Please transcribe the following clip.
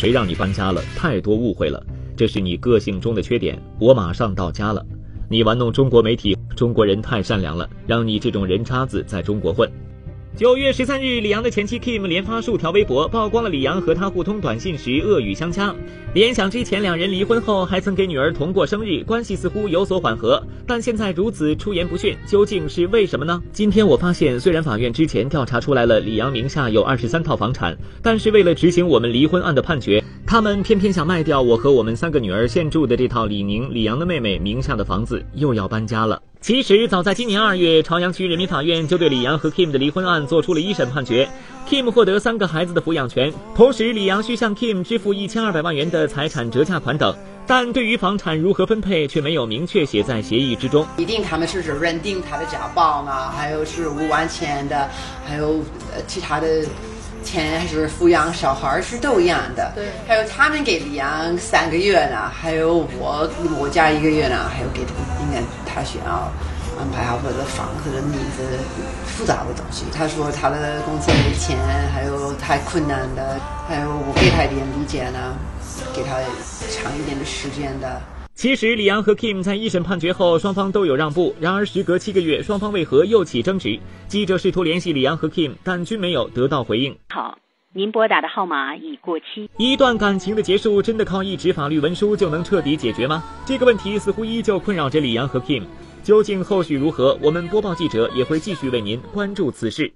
谁让你搬家了？太多误会了，这是你个性中的缺点。我马上到家了。你玩弄中国媒体，中国人太善良了，让你这种人渣子在中国混。九月十三日，李阳的前妻 Kim 连发数条微博，曝光了李阳和他互通短信时恶语相加。联想之前两人离婚后还曾给女儿同过生日，关系似乎有所缓和，但现在如此出言不逊，究竟是为什么呢？今天我发现，虽然法院之前调查出来了李阳名下有二十三套房产，但是为了执行我们离婚案的判决，他们偏偏想卖掉我和我们三个女儿现住的这套李宁、李阳的妹妹名下的房子，又要搬家了。其实早在今年二月，朝阳区人民法院就对李阳和 Kim 的离婚案作出了一审判决，Kim 获得三个孩子的抚养权，同时李阳需向 Kim 支付一千二百万元的财产折价款等，但对于房产如何分配却没有明确写在协议之中。一定他们是是认定他的家暴呢，还有是五万钱的，还有呃其他的。钱还是抚养小孩是都一样的，对。还有他们给李阳三个月呢，还有我我家一个月呢，还有给应该他需要安排好我的房子的名字复杂的东西。他说他的工资没钱，还有太困难的，还有我给他一点理解呢，给他长一点的时间的。其实李阳和 Kim 在一审判决后，双方都有让步。然而时隔七个月，双方为何又起争执？记者试图联系李阳和 Kim，但均没有得到回应。好，您拨打的号码已过期。一段感情的结束，真的靠一纸法律文书就能彻底解决吗？这个问题似乎依旧困扰着李阳和 Kim。究竟后续如何？我们播报记者也会继续为您关注此事。